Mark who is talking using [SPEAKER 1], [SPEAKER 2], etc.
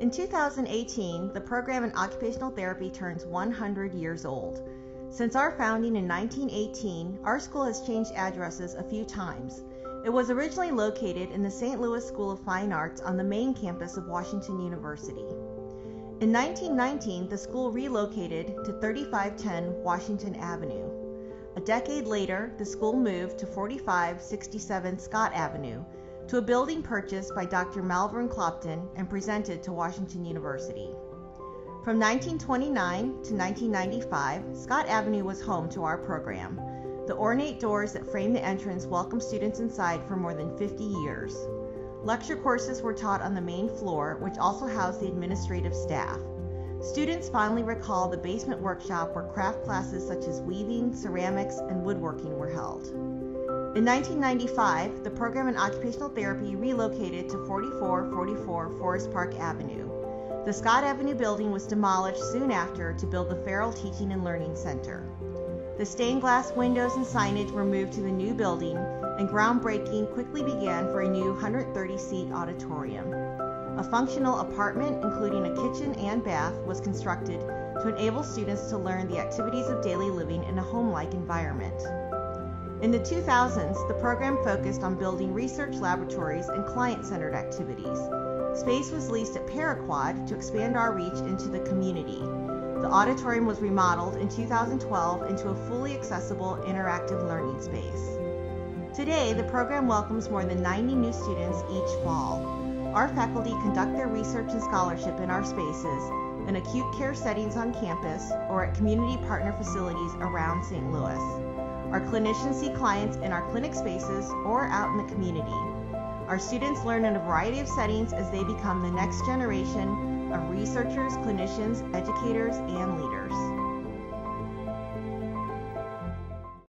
[SPEAKER 1] In 2018, the program in occupational therapy turns 100 years old. Since our founding in 1918, our school has changed addresses a few times. It was originally located in the St. Louis School of Fine Arts on the main campus of Washington University. In 1919, the school relocated to 3510 Washington Avenue. A decade later, the school moved to 4567 Scott Avenue to a building purchased by Dr. Malvern Clopton and presented to Washington University. From 1929 to 1995, Scott Avenue was home to our program. The ornate doors that frame the entrance welcomed students inside for more than 50 years. Lecture courses were taught on the main floor, which also housed the administrative staff. Students fondly recall the basement workshop where craft classes such as weaving, ceramics, and woodworking were held. In 1995, the program in occupational therapy relocated to 4444 Forest Park Avenue. The Scott Avenue building was demolished soon after to build the Farrell Teaching and Learning Center. The stained glass windows and signage were moved to the new building, and groundbreaking quickly began for a new 130 seat auditorium. A functional apartment, including a kitchen and bath, was constructed to enable students to learn the activities of daily living in a home like environment. In the 2000s, the program focused on building research laboratories and client centered activities. Space was leased at Paraquad to expand our reach into the community. The auditorium was remodeled in 2012 into a fully accessible interactive learning space. Today, the program welcomes more than 90 new students each fall. Our faculty conduct their research and scholarship in our spaces, in acute care settings on campus, or at community partner facilities around St. Louis. Our clinicians see clients in our clinic spaces or out in the community. Our students learn in a variety of settings as they become the next generation of researchers, clinicians, educators, and leaders.